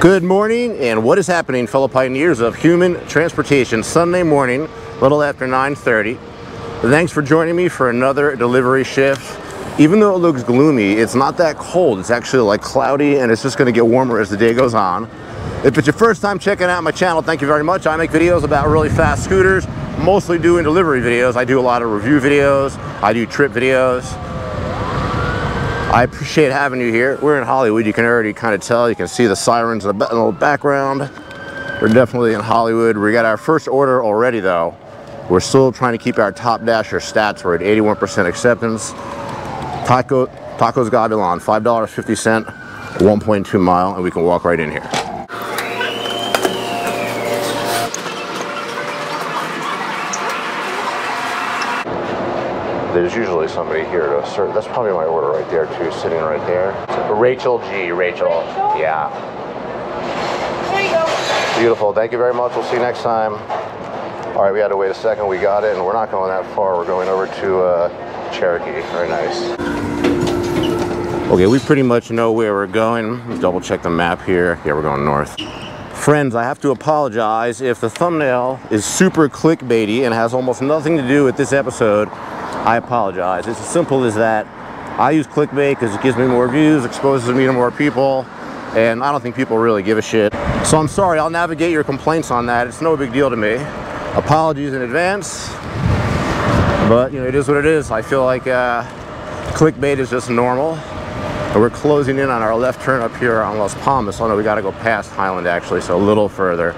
Good morning, and what is happening, fellow pioneers of human transportation? Sunday morning, a little after 9.30. Thanks for joining me for another delivery shift. Even though it looks gloomy, it's not that cold. It's actually like cloudy, and it's just gonna get warmer as the day goes on. If it's your first time checking out my channel, thank you very much. I make videos about really fast scooters, mostly doing delivery videos. I do a lot of review videos. I do trip videos. I appreciate having you here. We're in Hollywood. You can already kind of tell. You can see the sirens in the, in the background. We're definitely in Hollywood. We got our first order already though. We're still trying to keep our top dasher stats. We're at 81% acceptance. Taco, Tacos Gavilan, $5.50, 1.2 mile, and we can walk right in here. There's usually somebody here to serve. That's probably my order right there too, sitting right there. Rachel G. Rachel. Yeah. There you go. Beautiful. Thank you very much. We'll see you next time. All right, we had to wait a second. We got it, and we're not going that far. We're going over to uh, Cherokee. Very nice. Okay, we pretty much know where we're going. Let's double check the map here. Yeah, we're going north. Friends, I have to apologize if the thumbnail is super clickbaity and has almost nothing to do with this episode. I apologize. It's as simple as that. I use clickbait because it gives me more views, exposes me to more people, and I don't think people really give a shit. So I'm sorry, I'll navigate your complaints on that. It's no big deal to me. Apologies in advance, but you know, it is what it is. I feel like uh, clickbait is just normal. And we're closing in on our left turn up here on Las Palmas. Oh no, we gotta go past Highland actually, so a little further.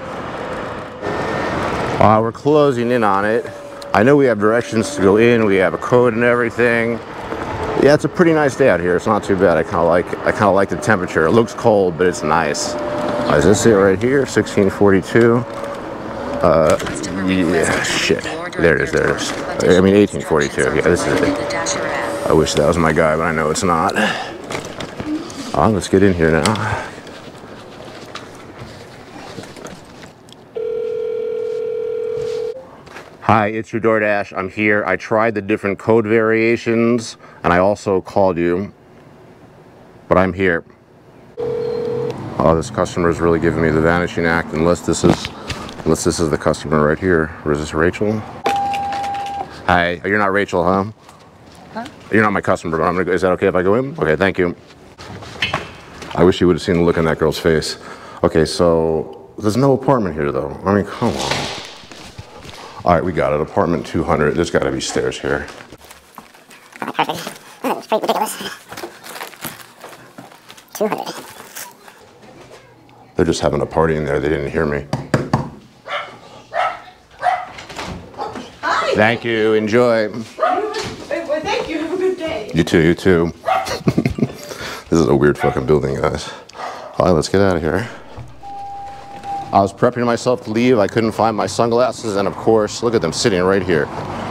Uh, we're closing in on it. I know we have directions to go in, we have a code and everything. Yeah, it's a pretty nice day out here. It's not too bad. I kind of like I kind of like the temperature. It looks cold, but it's nice. Uh, is this it right here? 1642. Uh, yeah, shit. There it is. There it is. I mean 1842. Yeah, this is it. I wish that was my guy, but I know it's not. Oh, let's get in here now. Hi, it's your DoorDash. I'm here. I tried the different code variations and I also called you, but I'm here. Oh, this customer is really giving me the vanishing act unless this is, unless this is the customer right here. Or is this Rachel? Hi, oh, you're not Rachel, huh? Huh? You're not my customer, but I'm gonna go, is that okay if I go in? Okay, thank you. I wish you would have seen the look on that girl's face. Okay, so there's no apartment here though. I mean, come on. All right, we got it. Apartment 200. There's got to be stairs here. Perfect. Oh, pretty ridiculous. 200. They're just having a party in there. They didn't hear me. Hi. Thank you. Enjoy. Well, thank you. Have a good day. You too. You too. this is a weird fucking building, guys. All right, let's get out of here. I was prepping myself to leave. I couldn't find my sunglasses, and of course, look at them sitting right here.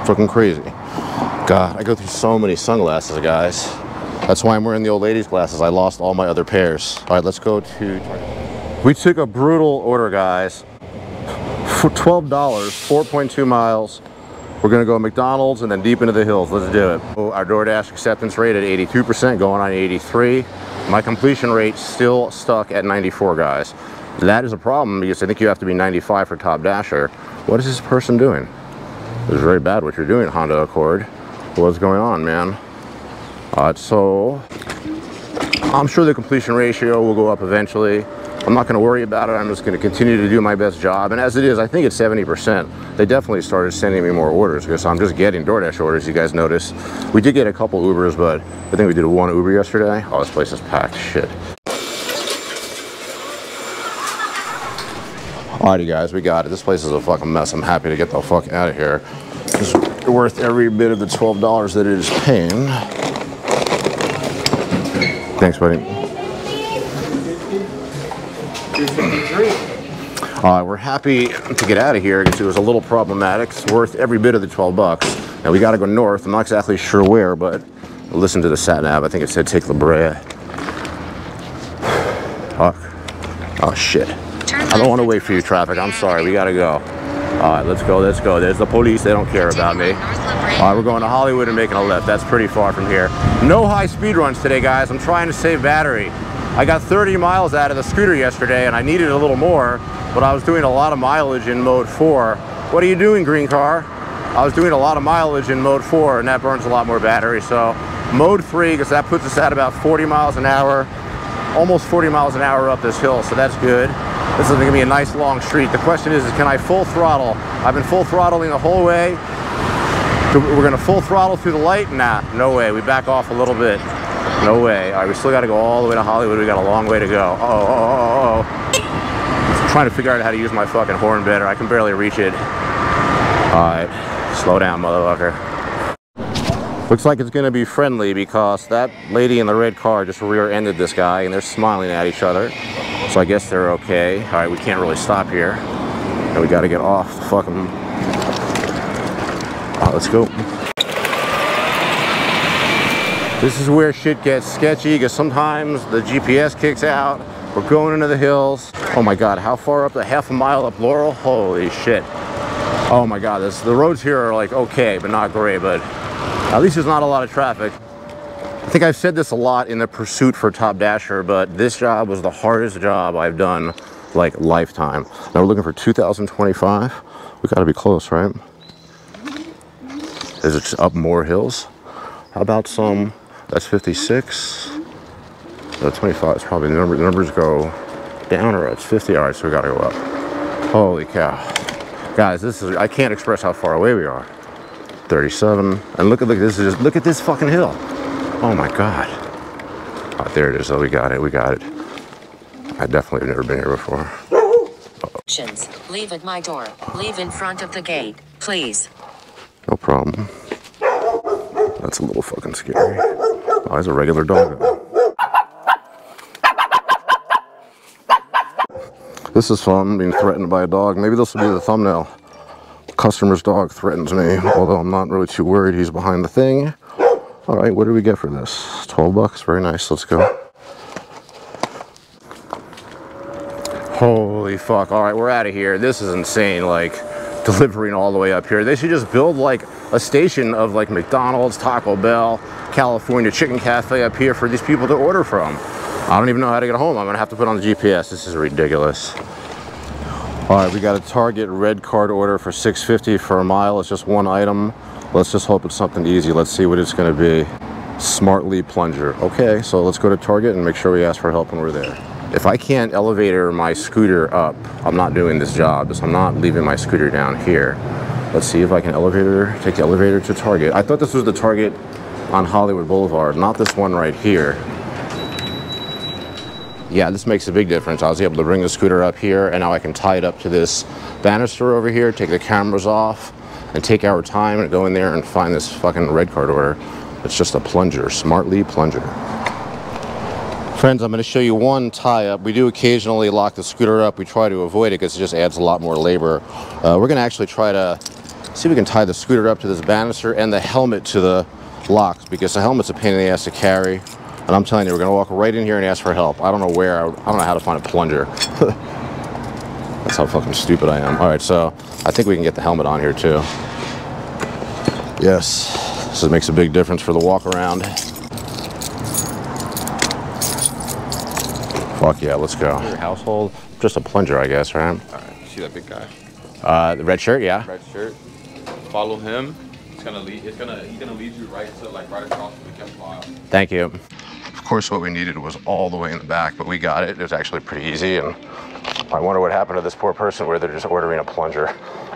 Fucking crazy. God, I go through so many sunglasses, guys. That's why I'm wearing the old lady's glasses. I lost all my other pairs. All right, let's go to. We took a brutal order, guys. For $12, 4.2 miles. We're gonna go McDonald's and then deep into the hills. Let's do it. Oh, Our DoorDash acceptance rate at 82%, going on 83. My completion rate still stuck at 94, guys. That is a problem because I think you have to be 95 for top dasher. What is this person doing? It's very bad what you're doing, Honda Accord. What's going on, man? Uh, so, I'm sure the completion ratio will go up eventually. I'm not going to worry about it. I'm just going to continue to do my best job. And as it is, I think it's 70%. They definitely started sending me more orders because I'm just getting DoorDash orders, you guys notice. We did get a couple Ubers, but I think we did one Uber yesterday. Oh, this place is packed. Shit. Alrighty guys, we got it. This place is a fucking mess. I'm happy to get the fuck out of here. It's worth every bit of the $12 that it is paying. Thanks, buddy. Uh, we're happy to get out of here because it was a little problematic. It's worth every bit of the 12 bucks. Now we got to go north. I'm not exactly sure where, but listen to the sat nav. I think it said take La Brea. Fuck. Oh shit. I don't want to wait for you, traffic. I'm sorry. We got to go. All right, let's go. Let's go. There's the police. They don't care about me. All right, we're going to Hollywood and making a left. That's pretty far from here. No high speed runs today, guys. I'm trying to save battery. I got 30 miles out of the scooter yesterday and I needed a little more, but I was doing a lot of mileage in mode four. What are you doing, green car? I was doing a lot of mileage in mode four and that burns a lot more battery. So mode three, because that puts us at about 40 miles an hour, almost 40 miles an hour up this hill. So that's good. This is gonna be a nice long street. The question is, can I full throttle? I've been full throttling the whole way. We're gonna full throttle through the light? Nah, no way. We back off a little bit. No way. All right, we still got to go all the way to Hollywood. We got a long way to go. Oh, oh, oh, oh. Just trying to figure out how to use my fucking horn better. I can barely reach it. All right, slow down, motherfucker. Looks like it's gonna be friendly because that lady in the red car just rear-ended this guy and they're smiling at each other. So I guess they're okay. All right, we can't really stop here. And we got to get off the fucking... Let's go. This is where shit gets sketchy because sometimes the GPS kicks out. We're going into the hills. Oh my God, how far up? The half a mile up Laurel? Holy shit. Oh my God, this, the roads here are like okay, but not great, but at least there's not a lot of traffic. I think I've said this a lot in the pursuit for Top Dasher, but this job was the hardest job I've done like lifetime. Now we're looking for 2025. We gotta be close, right? Is it up more hills? How about some that's 56. The 25 is probably the number. The numbers go down or it's 50. All right, so we gotta go up. Holy cow, guys! This is I can't express how far away we are. 37. And look at look. This is just look at this fucking hill. Oh my god. Oh, there it is. Oh, we got it. We got it. I definitely have never been here before. Options. Leave at my door. Leave in front of the gate, please. No problem. That's a little fucking scary. Oh, he's a regular dog. This is fun, being threatened by a dog. Maybe this will be the thumbnail. Customer's dog threatens me, although I'm not really too worried. He's behind the thing. All right, what do we get for this? 12 bucks, very nice, let's go. Holy fuck, all right, we're out of here. This is insane, like, delivering all the way up here. They should just build, like, a station of, like, McDonald's, Taco Bell, California Chicken Cafe up here for these people to order from. I don't even know how to get home. I'm gonna have to put on the GPS. This is ridiculous. All right, we got a Target red card order for 650 for a mile. It's just one item. Let's just hope it's something easy. Let's see what it's gonna be. Smartly plunger. Okay, so let's go to Target and make sure we ask for help when we're there. If I can't elevator my scooter up, I'm not doing this job. So I'm not leaving my scooter down here. Let's see if I can elevator, take the elevator to Target. I thought this was the Target on Hollywood Boulevard, not this one right here. Yeah, this makes a big difference. I was able to bring the scooter up here and now I can tie it up to this banister over here, take the cameras off and take our time and go in there and find this fucking red card order. It's just a plunger, smartly plunger. Friends, I'm going to show you one tie-up. We do occasionally lock the scooter up. We try to avoid it because it just adds a lot more labor. Uh, we're going to actually try to see if we can tie the scooter up to this banister and the helmet to the locks because the helmet's a pain in the ass to carry. And I'm telling you, we're gonna walk right in here and ask for help. I don't know where, I don't know how to find a plunger. That's how fucking stupid I am. All right, so I think we can get the helmet on here too. Yes, this makes a big difference for the walk around. Fuck yeah, let's go. Your household, just a plunger, I guess, right? All right, see that big guy? Uh, the red shirt, yeah. Red shirt. Follow him. It's gonna lead. It's gonna. He's gonna lead you right to like right across the camp file. Thank you. Of course, what we needed was all the way in the back, but we got it. It was actually pretty easy, and I wonder what happened to this poor person where they're just ordering a plunger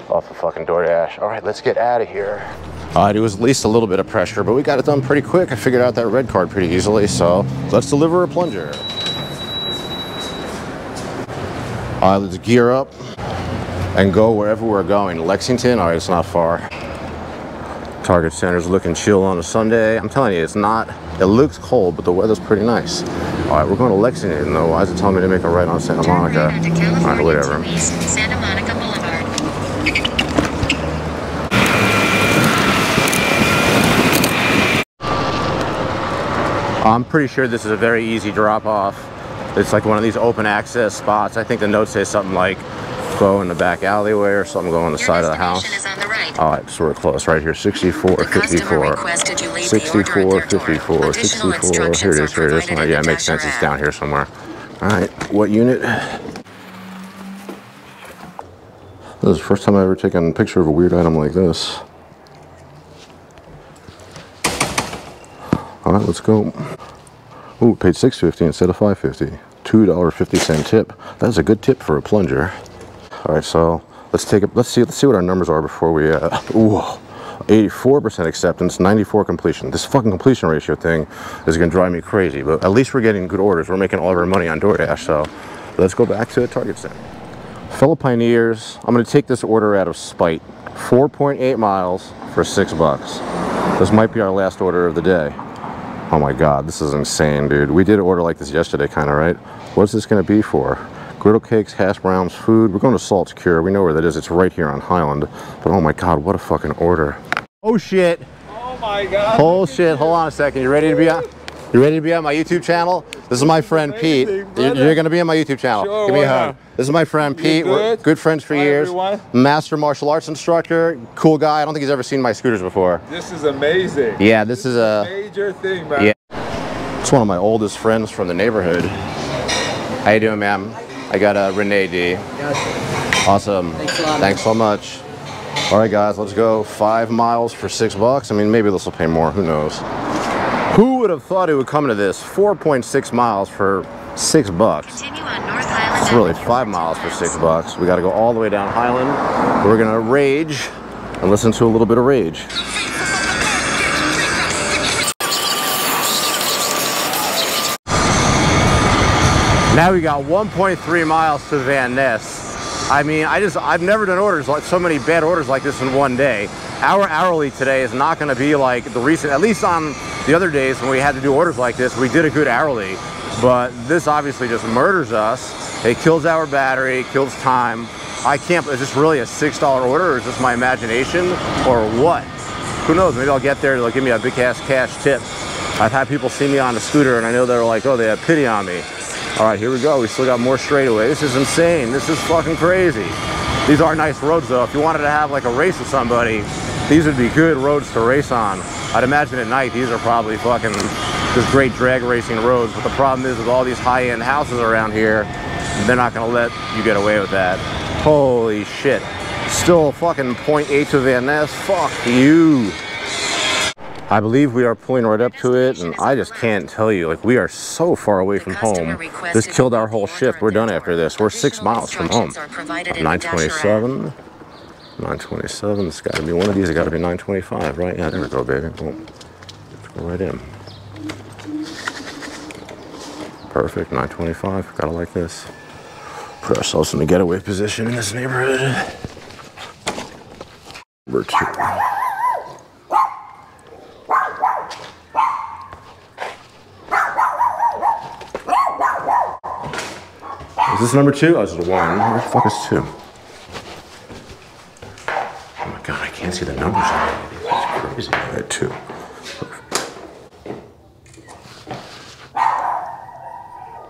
off the fucking DoorDash. All right, let's get out of here. Uh, it was at least a little bit of pressure, but we got it done pretty quick. I figured out that red card pretty easily, so let's deliver a plunger. All right, let's gear up and go wherever we're going. Lexington, all right, it's not far. Target Center's looking chill on a Sunday. I'm telling you, it's not, it looks cold, but the weather's pretty nice. All right, we're going to Lexington though. Why is it telling me to make a right on Santa Monica? All right, whatever. Santa Monica Boulevard. I'm pretty sure this is a very easy drop off. It's like one of these open access spots. I think the note says something like go in the back alleyway or something, go on the Your side of the house. destination is on the right. All right, so we're close right here. 64, The 54. requested you leave the order at 64, 54, 64. Here it is, here it is. in yeah, it makes sense. It's down here somewhere. All right, what unit? This is the first time I've ever taken a picture of a weird item like this. All right, let's go. Ooh, paid 650 instead of 550. $2.50 tip. That's a good tip for a plunger. All right, so let's take it. Let's see. Let's see what our numbers are before we. Uh, ooh, 84% acceptance, 94 completion. This fucking completion ratio thing is gonna drive me crazy. But at least we're getting good orders. We're making all of our money on DoorDash. So let's go back to the Target Center. Fellow pioneers, I'm gonna take this order out of spite. 4.8 miles for six bucks. This might be our last order of the day. Oh my god, this is insane, dude. We did order like this yesterday, kind of, right? What's this gonna be for? Griddle cakes, hash browns, food. We're going to Salt's Cure. We know where that is. It's right here on Highland. But oh my god, what a fucking order. Oh shit. Oh my god. Oh shit. Hold on a second. You ready to be on? You ready to be on my YouTube channel? This is my friend Pete. amazing, You're, brother. you're gonna be on my YouTube channel. Sure, Give me a hug. This is my friend Pete. We're good? good friends for Hi, years. everyone. Master martial arts instructor. Cool guy. I don't think he's ever seen my scooters before. This is amazing. Yeah, this is a. major thing, man. Yeah. It's one of my oldest friends from the neighborhood. How you doing, ma'am? I got a Renee D. Awesome. Thanks. Thanks so much. All right, guys, let's go five miles for six bucks. I mean, maybe this will pay more. Who knows? Who would have thought it would come to this? 4.6 miles for six bucks. Continue on North Highland It's really five miles for six bucks. We got to go all the way down Highland. We're gonna rage and listen to a little bit of rage. Now we got 1.3 miles to Van Ness. I mean, I just, I've never done orders like so many bad orders like this in one day. Our hourly today is not gonna be like the recent, at least on the other days when we had to do orders like this, we did a good hourly. But this obviously just murders us. It kills our battery, it kills time. I can't, is this really a $6 order or is this my imagination or what? Who knows, maybe I'll get there, they'll give me a big ass cash tip. I've had people see me on a scooter and I know they're like, oh, they have pity on me. All right, here we go. We still got more straightaway. This is insane. This is fucking crazy. These are nice roads though. If you wanted to have like a race with somebody, these would be good roads to race on. I'd imagine at night these are probably fucking just great drag racing roads. But the problem is with all these high-end houses around here, they're not gonna let you get away with that. Holy shit. Still fucking 0.8 to Van Ness. Fuck you. I believe we are pulling right up to it, and I just can't tell you, like, we are so far away from home. This killed our whole shift. We're done after this. We're six miles from home. 927. 927. It's got to be one of these. It's got to be 925, right? Yeah, there we go, baby. Boom. Let's go right in. Perfect. 925. Gotta like this. Put ourselves in a getaway position in this neighborhood. Number two. Is this number two? Oh, this is one. Where the fuck is two? Oh my god, I can't see the numbers on it. That's crazy. I had two.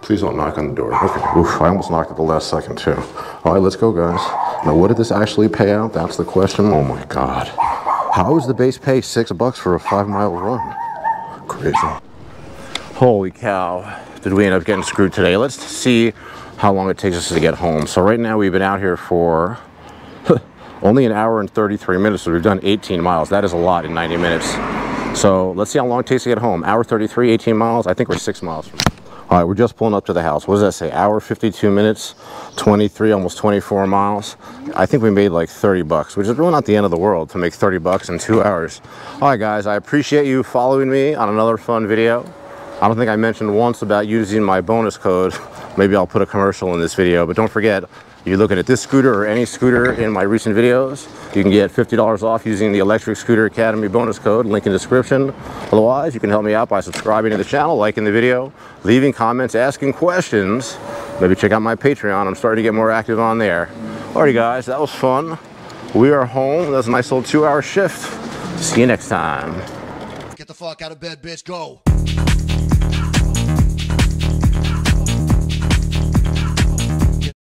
Please don't knock on the door. Okay. Oof, I almost knocked at the last second too. All right, let's go, guys. Now, what did this actually pay out? That's the question. Oh my god. How is the base pay six bucks for a five mile run? Crazy. Holy cow. Did we end up getting screwed today? Let's see how long it takes us to get home. So right now we've been out here for only an hour and 33 minutes. So we've done 18 miles. That is a lot in 90 minutes. So let's see how long it takes to get home. Hour 33, 18 miles. I think we're six miles from. All right, we're just pulling up to the house. What does that say? Hour 52 minutes, 23, almost 24 miles. I think we made like 30 bucks, which is really not the end of the world to make 30 bucks in two hours. All right, guys, I appreciate you following me on another fun video. I don't think I mentioned once about using my bonus code. Maybe I'll put a commercial in this video, but don't forget, you're looking at this scooter or any scooter in my recent videos, you can get $50 off using the Electric Scooter Academy bonus code, link in description. Otherwise, you can help me out by subscribing to the channel, liking the video, leaving comments, asking questions. Maybe check out my Patreon. I'm starting to get more active on there. Alrighty guys, that was fun. We are home. That's a nice little two hour shift. See you next time. Get the fuck out of bed, bitch. Go.